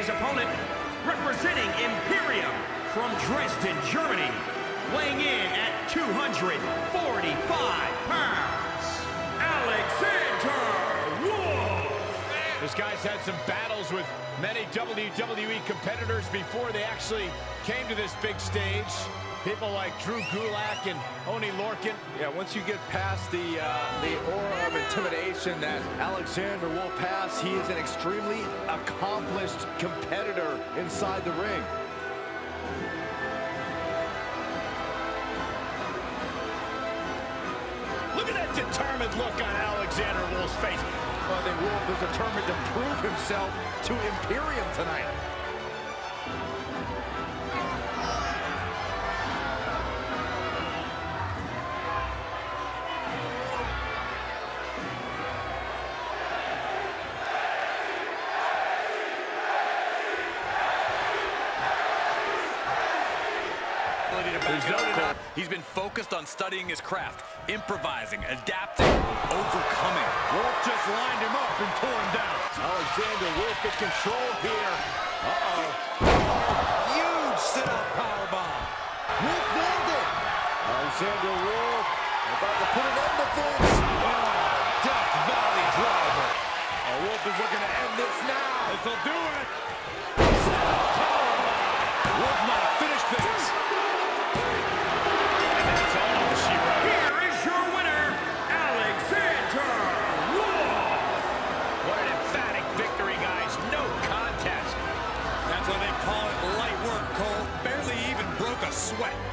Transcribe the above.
his opponent, representing Imperium from Dresden, Germany, weighing in at 245 pounds, This guy's had some battles with many WWE competitors before they actually came to this big stage. People like Drew Gulak and Oney Lorcan. Yeah, once you get past the uh, the aura of intimidation that Alexander Wolfe has, he is an extremely accomplished competitor inside the ring. Look at that determined look on Alexander Wolfe's face. Think Wolfe is determined to prove himself to Imperium tonight. There's no doubt. He's been focused on studying his craft, improvising, adapting, overcoming. Wolfe just lined him up and tore him down. Alexander Wolfe in control here. Uh-oh. Huge sit-up powerbomb. Wolfe nailed it. Alexander Wolfe about to put an end to things. Oh, Death Valley driver. Oh, Wolfe is looking to end this now. This'll do it. 怪。